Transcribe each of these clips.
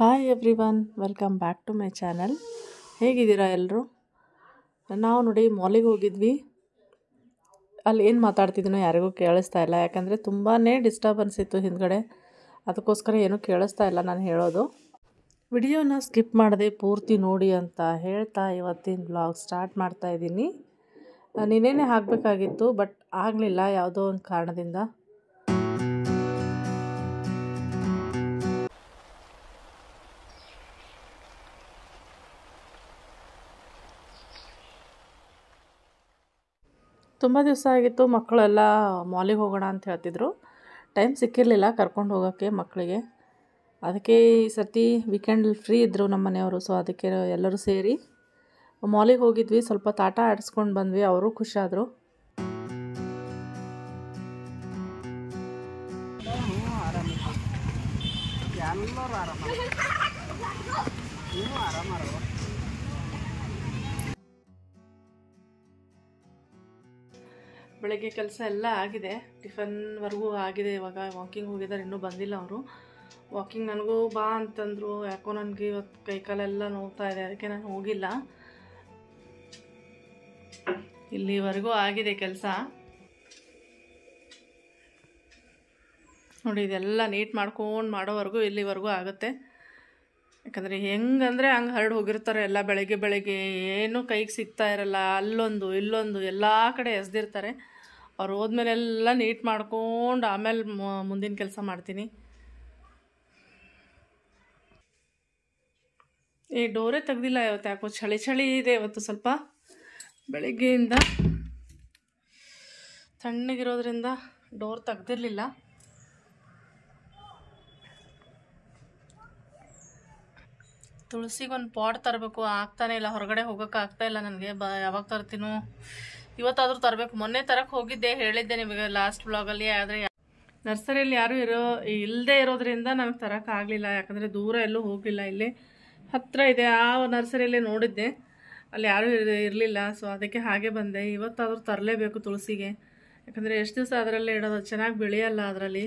Hi everyone welcome back to my channel ಹೇಗಿದ್ದೀರಾ ಎಲ್ಲರೂ ನಾವು ನೋಡಿ ಮಾಲಿಗೆ ಹೋಗಿದ್ವಿ. ಅಲ್ಲಿ ಏನು ಮಾತಾಡ್ತಿದ್ದೀನೋ ಯಾರಿಗೂ ಕೇಳಿಸ್ತಾ ಇಲ್ಲ. ಯಾಕಂದರೆ ತುಂಬಾ ಡಿಸ್ಟರ್ಬೆನ್ಸ್ ಇತ್ತು ಹಿಂದ್ಗಡೆ. ಅದಕ್ಕೋಸ್ಕರ ಏನೂ ಕೇಳಿಸ್ತಾ ಇಲ್ಲ ನಾನು ಹೇಳೋದು. ವಿಡಿಯೋನ ಸ್ಕಿಪ್ ಮಾಡಿದೆ ಪೂರ್ತಿ ನೋಡಿ ಅಂತ ಹೇಳ್ತಾ ಇವತ್ತಿನ ಬ್ಲಾಗ್ ಸ್ಟಾರ್ಟ್ ಮಾಡ್ತಾ ಇದ್ದೀನಿ. ನೀನೇನೇ ಹಾಕಬೇಕಾಗಿತ್ತು ಬಟ್ ಆಗಲಿಲ್ಲ ಯಾವುದೋ ಒಂದು ಕಾರಣದಿಂದ. ತುಂಬ ದಿವಸ ಆಗಿತ್ತು ಮಕ್ಕಳೆಲ್ಲ ಮಾಲಿಗೆ ಹೋಗೋಣ ಅಂತ ಹೇಳ್ತಿದ್ರು. ಟೈಮ್ ಸಿಕ್ಕಿರಲಿಲ್ಲ ಕರ್ಕೊಂಡು ಹೋಗೋಕ್ಕೆ ಮಕ್ಕಳಿಗೆ. ಅದಕ್ಕೆ ಈ ಸರ್ತಿ ವೀಕೆಂಡ್ ಫ್ರೀ ಇದ್ದರು ನಮ್ಮ ಮನೆಯವರು ಸೊ ಅದಕ್ಕೆ ಎಲ್ಲರೂ ಸೇರಿ ಮಾಲಿಗೆ ಹೋಗಿದ್ವಿ. ಸ್ವಲ್ಪ ತಾಟ ಆಡಿಸ್ಕೊಂಡು ಬಂದ್ವಿ, ಅವರು ಖುಷಿಯಾದರು ಎಲ್ಲರೂ ಆರಾಮ ಬೆಳಗ್ಗೆ ಕೆಲಸ ಎಲ್ಲ ಆಗಿದೆ. ಟಿಫನ್ವರೆಗೂ ಆಗಿದೆ. ಇವಾಗ ವಾಕಿಂಗ್ ಹೋಗಿದ್ದಾರೆ. ಇನ್ನೂ ಬಂದಿಲ್ಲ ಅವರು. ವಾಕಿಂಗ್ ನನಗೂ ಬಾ ಅಂತಂದರು. ಯಾಕೋ ನನಗೆ ಇವತ್ತು ಕೈಕಾಲೆಲ್ಲ ನೋವ್ತಾ ಇದೆ. ಅದಕ್ಕೆ ನಾನು ಹೋಗಿಲ್ಲ. ಇಲ್ಲಿವರೆಗೂ ಆಗಿದೆ ಕೆಲಸ. ನೋಡಿ, ಇದೆಲ್ಲ ನೀಟ್ ಮಾಡ್ಕೊಂಡು ಮಾಡೋವರೆಗೂ ಇಲ್ಲಿವರೆಗೂ ಆಗುತ್ತೆ. ಯಾಕಂದರೆ ಹೆಂಗಂದರೆ ಹಂಗೆ ಹರಡು ಹೋಗಿರ್ತಾರೆ. ಎಲ್ಲ ಬೆಳಗ್ಗೆ ಬೆಳಗ್ಗೆ. ಏನೂ ಕೈಗೆ ಸಿಗ್ತಾ ಇರಲ್ಲ. ಅಲ್ಲೊಂದು, ಇಲ್ಲೊಂದು. ಎಲ್ಲ ಕಡೆ ಎಸ್ದಿರ್ತಾರೆ. ಅವ್ರು ಹೋದ್ಮೇಲೆಲ್ಲ ನೀಟ್ ಮಾಡ್ಕೊಂಡು ಆಮೇಲೆ ಮುಂದಿನ ಕೆಲಸ ಮಾಡ್ತೀನಿ. ಈ ಡೋರೇ ತೆಗ್ದಿಲ್ಲ ಇವತ್ತು, ಯಾಕೋ ಚಳಿ ಚಳಿ ಇದೆ ಇವತ್ತು ಸ್ವಲ್ಪ. ಬೆಳಗ್ಗೆಯಿಂದ ತಣ್ಣಗಿರೋದ್ರಿಂದ ಡೋರ್ ತೆಗ್ದಿರಲಿಲ್ಲ. ತುಳಸಿಗೊಂದು ಪಾಟ್ ತರಬೇಕು, ಆಗ್ತಾನೆ ಇಲ್ಲ, ಹೊರಗಡೆ ಹೋಗೋಕೆ ಇಲ್ಲ ನನಗೆ, ಬ, ಯಾವಾಗ ತರ್ತೀನೋ. ಇವತ್ತಾದರೂ ತರಬೇಕು. ಮೊನ್ನೆ ತರಕ್ಕೆ ಹೋಗಿದ್ದೆ ಹೇಳಿದ್ದೆ ನಿಮಗೆ ಲಾಸ್ಟ್ ಬ್ಲಾಗಲ್ಲಿ ಆದರೆ ನರ್ಸರಿಯಲ್ಲಿ ಯಾರೂ ಇರೋ ಇಲ್ಲದೆ ಇರೋದ್ರಿಂದ ನನಗೆ ತರಕ್ ಆಗ್ಲಿಲ್ಲ. ಯಾಕಂದರೆ ದೂರ ಎಲ್ಲೂ ಹೋಗ್ಲಿಲ್ಲ ಇಲ್ಲಿ. ಹತ್ತಿರ ಇದೆ ಆ ನರ್ಸರಿಯಲ್ಲೇ ನೋಡಿದ್ದೆ. ಅಲ್ಲಿ ಯಾರೂ ಇರಲಿಲ್ಲ ಸೊ ಅದಕ್ಕೆ ಹಾಗೆ ಬಂದೆ. ಇವತ್ತಾದರೂ ತರಲೇಬೇಕು ತುಳಸಿಗೆ. ಯಾಕಂದರೆ ಎಷ್ಟು ದಿವಸ ಅದರಲ್ಲೇ ಇಡೋದು ಚೆನ್ನಾಗಿ ಬೆಳೆಯಲ್ಲ ಅದರಲ್ಲಿ.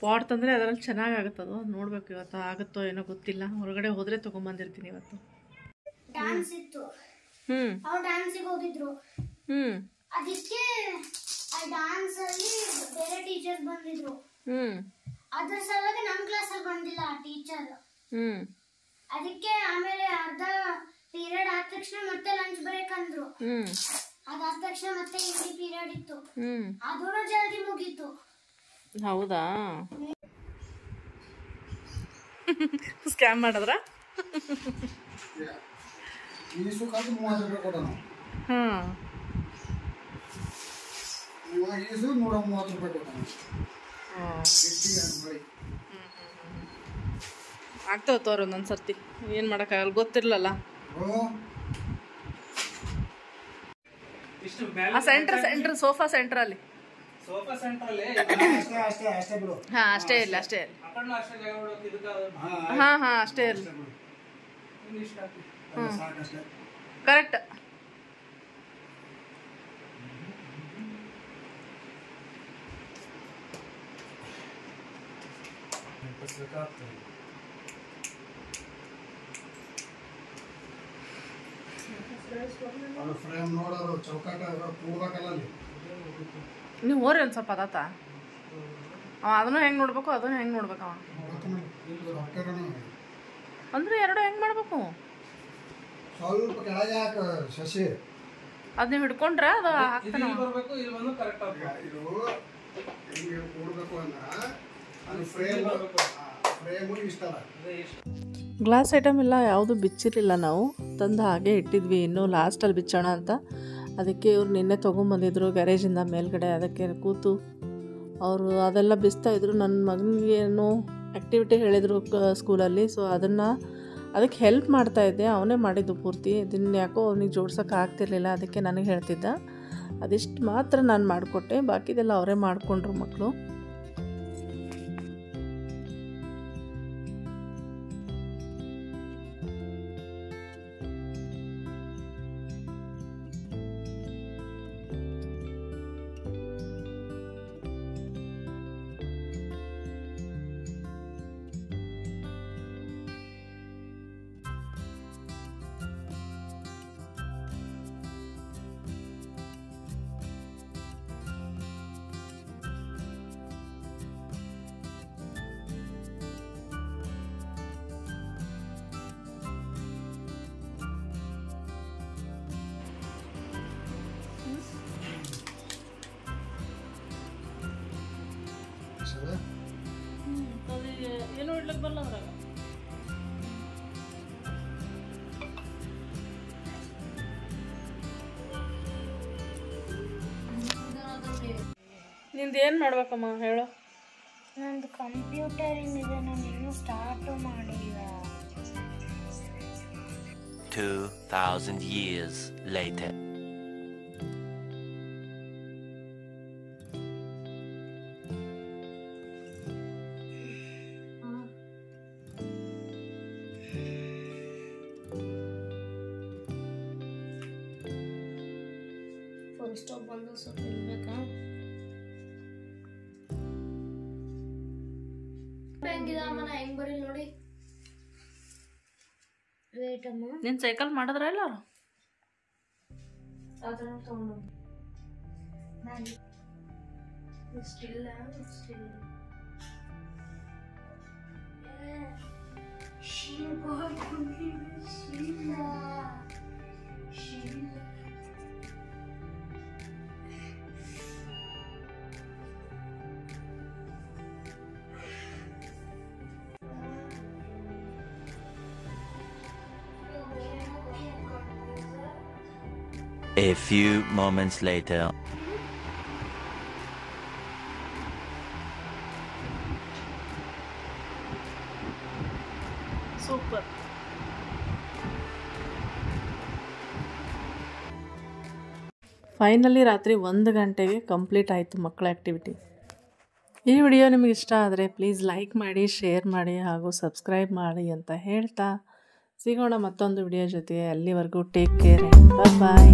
ಪಾಟ್ ತಂದರೆ ಅದರಲ್ಲಿ ಚೆನ್ನಾಗಿ ಅದು ನೋಡಬೇಕು ಇವತ್ತು ಆಗುತ್ತೋ ಏನೋ ಗೊತ್ತಿಲ್ಲ. ಹೊರಗಡೆ ಹೋದರೆ ತೊಗೊಂಬಂದಿರ್ತೀನಿ ಇವತ್ತು. ಹ್ಞೂ ಹ್ಞೂ ಅದಕ್ಕೆ ಆ ಡ್ಯಾನ್ಸ್ ಅಲ್ಲಿ ಬೇರೆ ಟೀಚರ್ಸ್ ಬಂದಿದ್ರು. ಹ್ಮ್. ಅದ್ರ ಸಲುವಾಗಿ ನಮ್ಮ ಕ್ಲಾಸಲ್ಲಿ ಬಂದಿಲ್ಲ ಆ ಟೀಚರ್ ಹ್ಮ್. ಅದಕ್ಕೆ ಆಮೇಲೆ ಅರ್ಧ ಪೀರಿಯಡ್ ಆದ ತಕ್ಷಣ ಮತ್ತೆ ಲಂಚ್ ಬ್ರೇಕ್ ಅಂದ್ರು. ಹ್ಮ್. ಅದಾದ ತಕ್ಷಣ ಮತ್ತೆ ಹಿಂದಿ ಪೀರಿಯಡ್ ಇತ್ತು. ಹ್ಮ್. ಅದೂ ಜಲ್ದಿ ಮುಗೀತು. ಹೌದಾ? ಸ್ಕ್ಯಾಮ್ ಮಾಡಿದ್ರ? ಹ್ಮ್ ಹಾಂ. ಇವಾಗ ಈಸು ನೂರ ಮೂವತ್ತು ರೂಪಾಯಿ ಗಟ್ಟಿಗೆ ಆಗ್ತಾವ ತೋರು ಒಂದೊಂದು ಸರ್ತಿ ಏನು ಮಾಡೋಕ್ಕಾಗಲ್ಲ ಗೊತ್ತಿರಲಲ್ಲ. ಆ ಸೆಂಟ್ರ್ ಸೆಂಟ್ರ್ ಸೋಫಾ ಸೆಂಟ್ರಲ್ಲಿ ಸೋಫಾ ಸೆಂಟರ್ ಅಲ್ಲಿ ಅಷ್ಟೇ ಅಷ್ಟೇ ಅಷ್ಟೇ ಬಿಡು. ಹಾಂ ಅಷ್ಟೇ ಇಲ್ಲ ಅಷ್ಟೇ ಹಾ ಹಾಂ ಹಾಂ ಅಷ್ಟೇ ಇರಲಿ. ಇಷ್ಟ ಅದು ಅದು ಫ್ರೇಮ್ ನೋಡೋರು ಚೌಕಾಟ ಕೂಡ್ಬೇಕಲ್ಲ ಅಲ್ಲಿ ನೀವು ಹೋರಿ ಒಂದು ಸ್ವಲ್ಪ ಅದಾತ. ಅವ ಅದನ್ನು ಹೆಂಗೆ ನೋಡ್ಬೇಕು ಅದನ್ನು ಹೆಂಗೆ ನೋಡ್ಬೇಕು ಅವ? ಅಂದ್ರೆ ಎರಡು ಹೆಂಗೆ ಮಾಡ್ಬೇಕು? ಸ್ವಲ್ಪ ಕೆಳಗೆ ಹಾಕ ಶಶಿ. ಅದು ನೀವು ಹಿಡ್ಕೊಂಡ್ರೆ ಅದು ಹಾಕ್ತಾನೆ ಬರಬೇಕು ಇಲ್ಲಿ ಬಂದು ಕರೆಕ್ಟ್ ಆಗ್ಬೇಕು ಇದು ಹೆಂಗೆ ಕೂಡ್ಬೇಕು ಅಂದ್ರೆ ಗ್ಲಾಸ್ ಐಟಮ್ ಎಲ್ಲ ಯಾವುದು ಬಿಚ್ಚಿರಲಿಲ್ಲ ನಾವು. ತಂದು ಹಾಗೆ ಇಟ್ಟಿದ್ವಿ. ಇನ್ನೂ ಲಾಸ್ಟಲ್ಲಿ ಬಿಚ್ಚೋಣ ಅಂತ. ಅದಕ್ಕೆ ಇವ್ರು ನಿನ್ನೆ ತೊಗೊಂಬಂದಿದ್ರು ಗ್ಯಾರೇಜಿಂದ ಮೇಲ್ಗಡೆ. ಅದಕ್ಕೆ ಕೂತು ಅವರು ಅದೆಲ್ಲ ಬಿಸ್ತಾ ಇದ್ರು. ನನ್ನ ಮಗನಿಗೇನು ಏನೋ ಆ್ಯಕ್ಟಿವಿಟಿ ಹೇಳಿದರು ಸ್ಕೂಲಲ್ಲಿ ಸೊ ಅದನ್ನು ಅದಕ್ಕೆ ಹೆಲ್ಪ್ ಮಾಡ್ತಾ ಇದ್ದೆ. ಅವನೇ ಮಾಡಿದ್ದು ಪೂರ್ತಿ. ಇದನ್ನ ಯಾಕೋ ಅವ್ನಿಗೆ ಜೋಡ್ಸೋಕೆ ಆಗ್ತಿರ್ಲಿಲ್ಲ. ಅದಕ್ಕೆ ನನಗೆ ಹೇಳ್ತಿದ್ದ. ಅದಿಷ್ಟು ಮಾತ್ರ ನಾನು ಮಾಡಿಕೊಟ್ಟೆ. ಬಾಕಿದೆಲ್ಲ ಅವರೇ ಮಾಡಿಕೊಂಡ್ರು ಮಕ್ಕಳು ಹೋಗ್ಲಿಕ್ಕೆ ಬರಲ್ಲ ಅದ್ರಾಗ. ನಿಂದು ಏನು ಮಾಡ್ಬೇಕಮ್ಮ ಹೇಳು. ನಂದು ಕಂಪ್ಯೂಟರ್ ಇದೆ ನಾನು ಇನ್ನೂ ಸ್ಟಾರ್ಟ್ ಮಾಡಿಲ್ಲ. 2,000 years later. ಸ್ಟಾಪ್ ಬಂದು ಸ್ವಲ್ಪ ಇರ್ಬೇಕಾ? ಹೆಂಗಿದೆ ಅಮ್ಮ ನಾ ಹೆಂಗ್ ಬರೀ ನೋಡಿ. ವೇಟ್ ಅಮ್ಮ. ನಿನ್ನ ಸೈಕಲ್ ಮಾಡಿದ್ರ ಇಲ್ಲ? ಅದನ್ನು ತಗೊಂಡು ಸ್ಟಿಲ್ ಸ್ಟಿಲ್ ಶಿವ ಶಿಲ್ಲ ಶಿಲ್ಲ A few moments later. Super finally ರಾತ್ರಿ ಒಂದು ಗಂಟೆಗೆ ಕಂಪ್ಲೀಟ್ ಆಯಿತು ಮಕ್ಕಳ ಆ್ಯಕ್ಟಿವಿಟಿ ಈ ವಿಡಿಯೋ ನಿಮಗೆ ಇಷ್ಟ ಆದರೆ ಪ್ಲೀಸ್ ಲೈಕ್ ಮಾಡಿ ಶೇರ್ ಮಾಡಿ ಹಾಗೂ ಸಬ್ಸ್ಕ್ರೈಬ್ ಮಾಡಿ ಅಂತ ಹೇಳ್ತಾ ಸಿಗೋಣ ಮತ್ತೊಂದು ವಿಡಿಯೋ ಜೊತೆ ಅಲ್ಲಿವರೆಗೂ ಟೇಕ್ ಕೇರ್ ಬಾಯ್